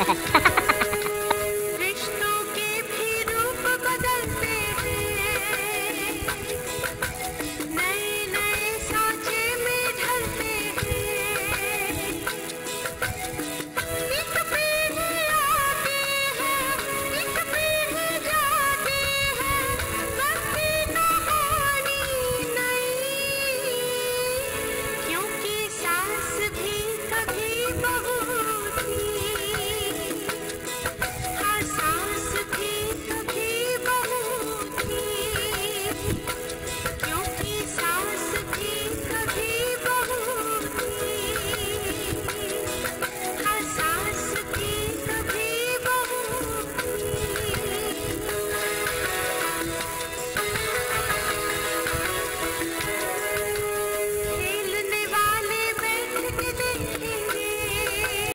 ha ha ha